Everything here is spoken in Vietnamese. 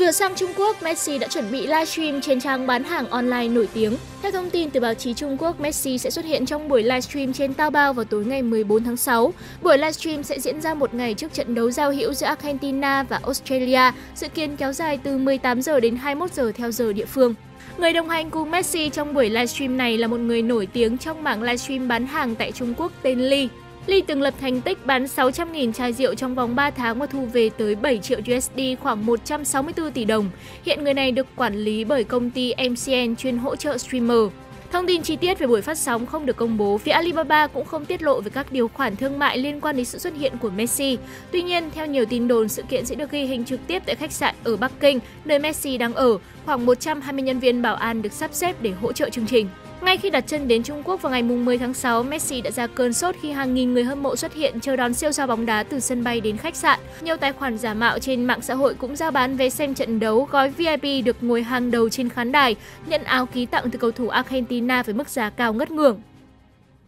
Vừa sang Trung Quốc, Messi đã chuẩn bị livestream trên trang bán hàng online nổi tiếng. Theo thông tin từ báo chí Trung Quốc, Messi sẽ xuất hiện trong buổi livestream trên Taobao vào tối ngày 14 tháng 6. Buổi livestream sẽ diễn ra một ngày trước trận đấu giao hữu giữa Argentina và Australia, dự kiến kéo dài từ 18 giờ đến 21 giờ theo giờ địa phương. Người đồng hành cùng Messi trong buổi livestream này là một người nổi tiếng trong mảng livestream bán hàng tại Trung Quốc tên Lee. Ly từng lập thành tích bán 600.000 chai rượu trong vòng 3 tháng và thu về tới 7 triệu USD khoảng 164 tỷ đồng. Hiện người này được quản lý bởi công ty MCN chuyên hỗ trợ streamer. Thông tin chi tiết về buổi phát sóng không được công bố, phía Alibaba cũng không tiết lộ về các điều khoản thương mại liên quan đến sự xuất hiện của Messi. Tuy nhiên, theo nhiều tin đồn, sự kiện sẽ được ghi hình trực tiếp tại khách sạn ở Bắc Kinh, nơi Messi đang ở. Khoảng 120 nhân viên bảo an được sắp xếp để hỗ trợ chương trình. Ngay khi đặt chân đến Trung Quốc vào ngày 10 tháng 6, Messi đã ra cơn sốt khi hàng nghìn người hâm mộ xuất hiện chờ đón siêu sao bóng đá từ sân bay đến khách sạn. Nhiều tài khoản giả mạo trên mạng xã hội cũng giao bán vé xem trận đấu gói VIP được ngồi hàng đầu trên khán đài, nhận áo ký tặng từ cầu thủ Argentina với mức giá cao ngất ngưỡng.